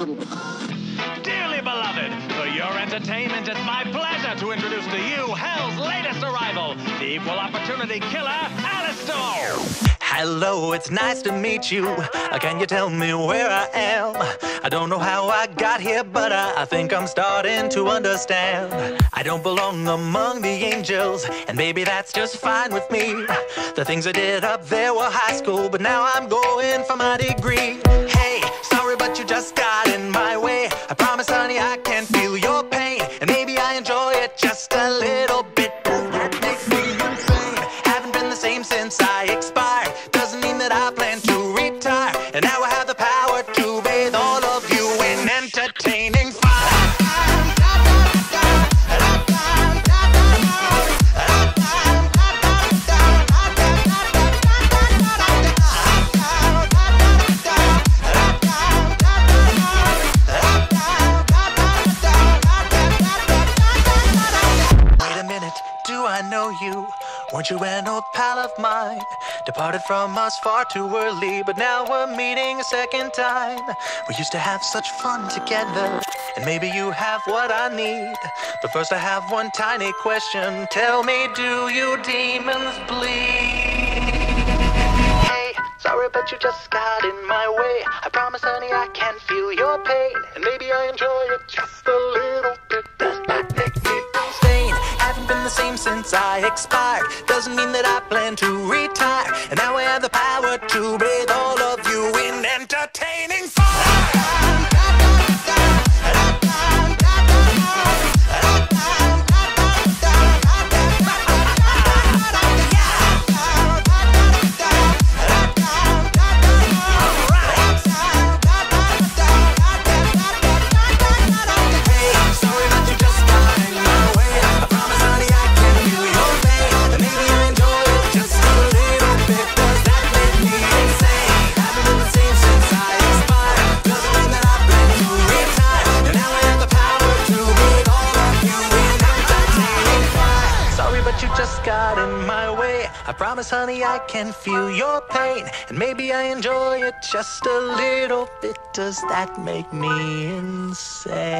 Dearly beloved, for your entertainment, it's my pleasure to introduce to you Hell's latest arrival, the equal opportunity killer, Alastor. Hello, it's nice to meet you. Uh, Can you tell me where I am? I don't know how I got here, but I, I think I'm starting to understand. I don't belong among the angels, and maybe that's just fine with me. The things I did up there were high school, but now I'm going for my degree. Hey, I enjoy it just a little bit. That makes me insane. Haven't been the same since I know you? Weren't you an old pal of mine? Departed from us far too early, but now we're meeting a second time. We used to have such fun together, and maybe you have what I need. But first, I have one tiny question. Tell me, do you demons bleed? Hey, sorry, but you just got in my way. I promise, honey, I can feel your pain, and maybe I enjoy it just a little since I expired. Doesn't mean that I plan to retire, and now I have the power to bathe all of you in entertaining but you just got in my way. I promise, honey, I can feel your pain, and maybe I enjoy it just a little bit. Does that make me insane?